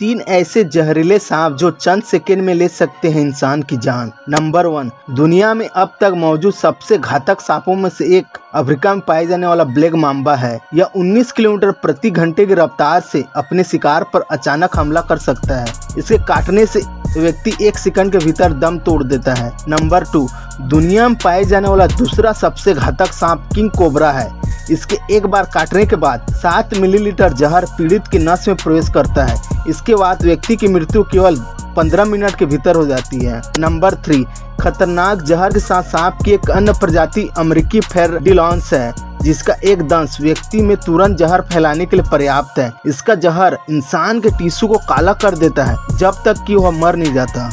तीन ऐसे जहरीले सांप जो चंद सेकेंड में ले सकते हैं इंसान की जान। नंबर वन दुनिया में अब तक मौजूद सबसे घातक सांपों में से एक अफ्रीका में पाए जाने वाला ब्लैक माम्बा है। यह 19 किलोमीटर प्रति घंटे की रफ्तार से अपने शिकार पर अचानक हमला कर सकता है। इसके काटने से व्यक्ति एक सेकंड के भीतर दम तोड़ देता है। नंबर टू दुनिया में पाए जाने वाला दूसरा सबसे घातक सांप किंग कोबरा है। इसके एक बार काटने के बाद सात मिलीलीटर जहर पीड़ित की नस में प्रवेश करता है। इसके बाद व्यक्ति की मृत्यु केवल पंद्रह मिनट के भीतर हो जाती है। नंबर थ्री, खतरनाक जहर के साथ सांप की एक अन्य प्रजाति अमेरिकी फेरडिलॉन्स है, जिसका एक दंश व्यक्ति में तुरंत जहर फैलाने के लिए पर्याप्त है। इसका जहर इंसान के टिश्यू को काला कर देता है, जब तक कि वह मर नहीं जाता।